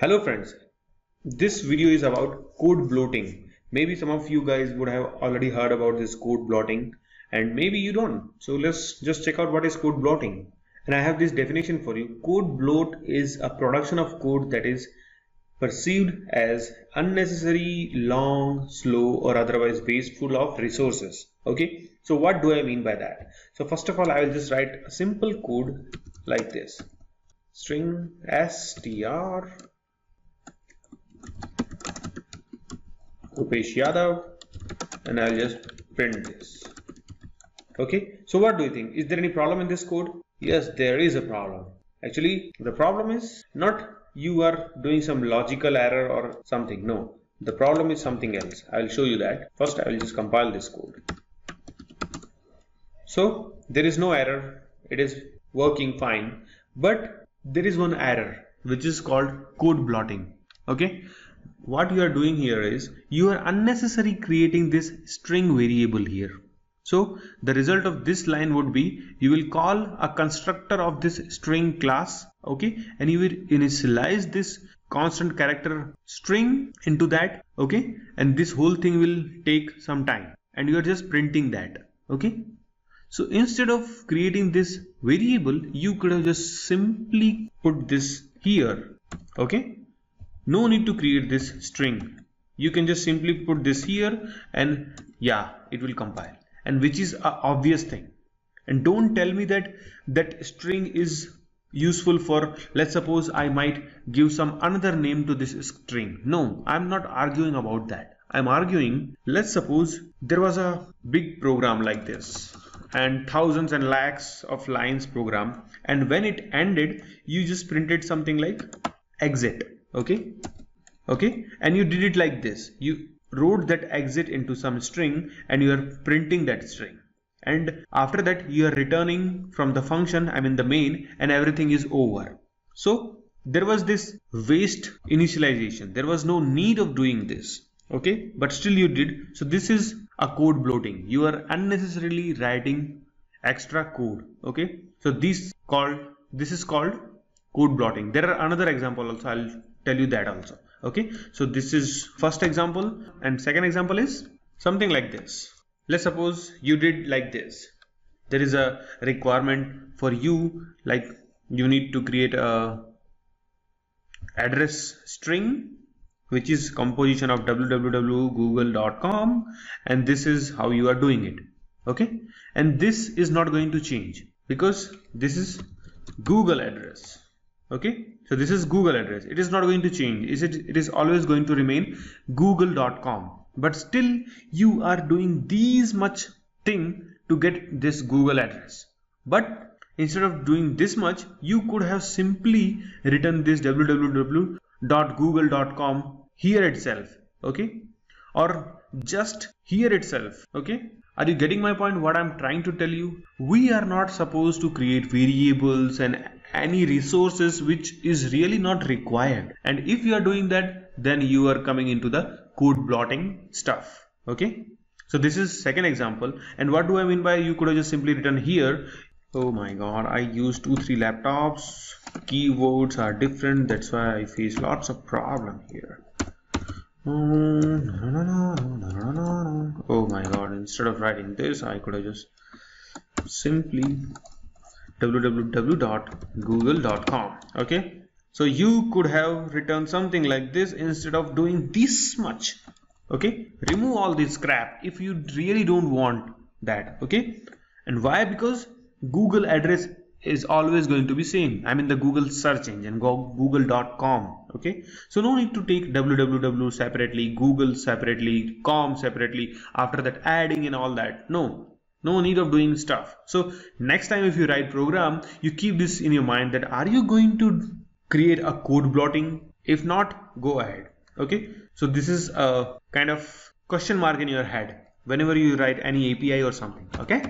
Hello friends, this video is about code bloating. Maybe some of you guys would have already heard about this code bloating and maybe you don't. So let's just check out what is code bloating. And I have this definition for you. Code bloat is a production of code that is perceived as unnecessary, long, slow or otherwise wasteful of resources. Okay, so what do I mean by that? So first of all, I will just write a simple code like this string str Rupesh Yadav and I'll just print this. Okay, so what do you think? Is there any problem in this code? Yes, there is a problem. Actually, the problem is not you are doing some logical error or something. No, the problem is something else. I will show you that. First, I will just compile this code. So, there is no error. It is working fine. But there is one error which is called code bloating. Okay, what you are doing here is you are unnecessarily creating this string variable here. So the result of this line would be you will call a constructor of this string class okay? And you will initialize this constant character string into that okay? And this whole thing will take some time. And you are just printing that okay? So instead of creating this variable you could have just simply put this here okay no need to create this string. You can just simply put this here and yeah it will compile. And which is a obvious thing. And don't tell me that that string is useful for let's suppose I might give some another name to this string. No I'm not arguing about that. I'm arguing let's suppose there was a big program like this and thousands and lakhs of lines program. And when it ended you just printed something like exit okay? Okay? And you did it like this. You wrote that exit into some string and you are printing that string. And after that you are returning from the function I mean the main and everything is over. So there was this waste initialization. There was no need of doing this. Okay? But still you did. So this is a code bloating. You are unnecessarily writing extra code. Okay? So this called this is called code bloating. There are another example also. I'll tell you that also okay? So this is first example and second example is something like this. Let's suppose you did like this. There is a requirement for you like you need to create a address string which is composition of www.google.com and this is how you are doing it okay? And this is not going to change because this is google address okay so this is google address. It is not going to change. Is it it is always going to remain google.com but still you are doing these much thing to get this google address. But instead of doing this much you could have simply written this www.google.com here itself. Okay? Or just here itself. Okay? Are you getting my point? What i'm trying to tell you we are not supposed to create variables and any resources which is really not required. And if you are doing that then you are coming into the code bloating stuff. Okay? So this is second example. And what do I mean by you could have just simply written here oh my god I use two three laptops. Keywords are different. That's why I face lots of problem here. Oh my god instead of writing this I could have just simply www.google.com okay? So you could have written something like this instead of doing this much. Okay? Remove all this crap if you really don't want that. Okay? And why? Because google address is always going to be same. I mean the google search engine go google.com okay? So no need to take www separately google separately com separately after that adding and all that. No no need of doing stuff. So next time if you write program you keep this in your mind that are you going to create a code bloating? If not go ahead. Okay? So this is a kind of question mark in your head whenever you write any api or something. Okay?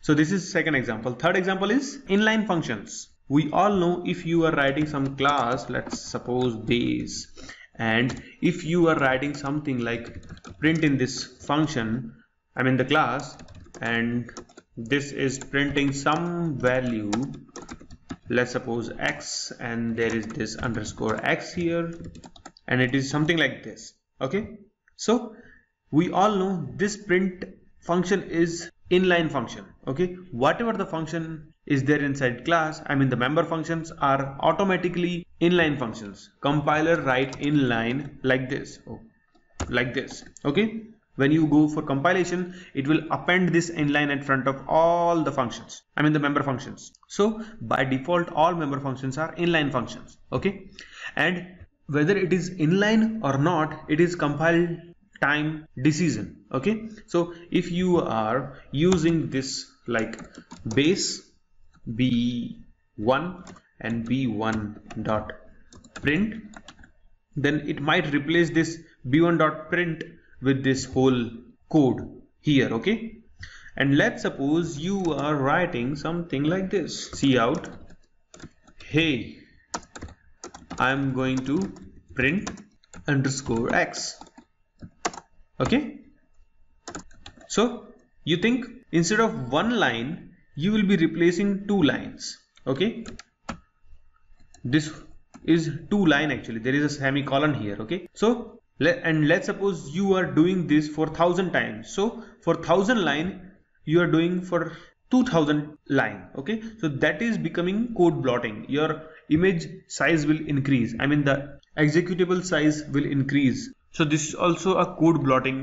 So this is second example. Third example is inline functions. We all know if you are writing some class let's suppose base and if you are writing something like print in this function I mean the class and this is printing some value. Let's suppose x and there is this underscore x here and it is something like this. Okay? So we all know this print function is inline function. Okay? Whatever the function is there inside class I mean the member functions are automatically inline functions. Compiler write inline like this. Oh, like this. Okay when you go for compilation it will append this inline at front of all the functions. I mean the member functions. So by default all member functions are inline functions. Okay? And whether it is inline or not it is compiled time decision. Okay? So if you are using this like base b1 and b1 dot print then it might replace this b1 dot print with this whole code here okay? And let's suppose you are writing something like this. See out. Hey I'm going to print underscore x okay? So you think instead of one line you will be replacing two lines okay? This is two line actually. There is a semicolon here okay? So and let's suppose you are doing this for thousand times so for thousand line you are doing for 2000 line okay so that is becoming code bloating your image size will increase i mean the executable size will increase so this is also a code bloating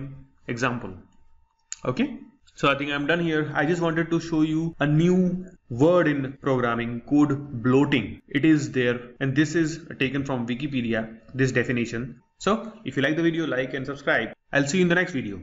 example okay so I think I'm done here. I just wanted to show you a new word in programming code bloating. It is there and this is taken from Wikipedia, this definition. So if you like the video, like and subscribe. I'll see you in the next video.